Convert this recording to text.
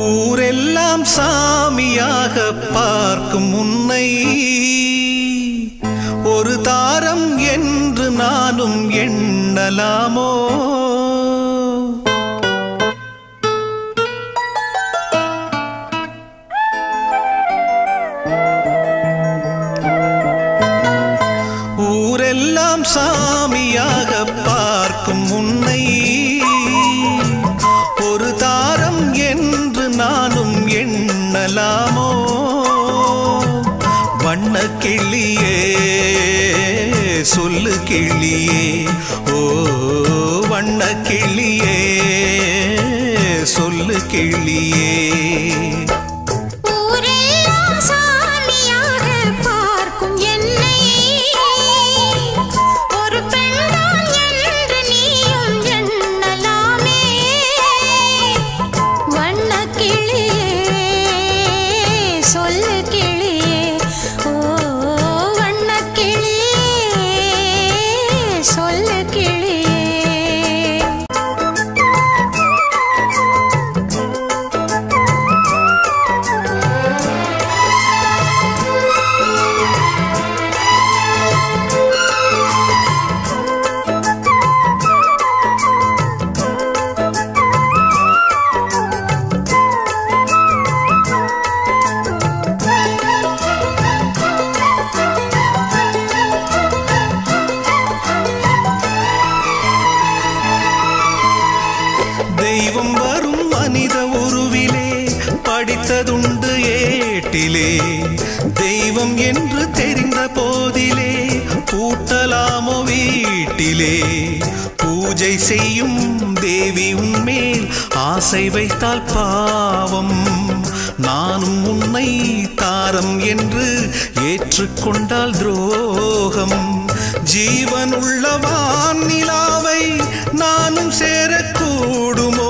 ஊரெல்லாம் சாமியாக பார்க்கும் உன்னை. ஒரு தாரம் என்று நானும் எண்ணலாமோ? ஊரெல்லாம் சாமியாக பார்க்கும் உன்னை. கிளியே சொல்லு கிளியே. ஓ வண்ண கிளியே சொல்லு கிளியே. படித்ததுண்டு ஏட்டிலே. தெய்வம் என்று தெரிந்த போதிலே கூட்டலாமோ வீட்டிலே. பூஜை செய்யும் தேவி உன்மேல் ஆசை வைத்தால் பாவம். நானும் உன்னை தாரம் என்று ஏற்றுக்கொண்டால் துரோகம். ஜீவனுள்ள வானிலாவை நானும் சேரக்கூடுமோ?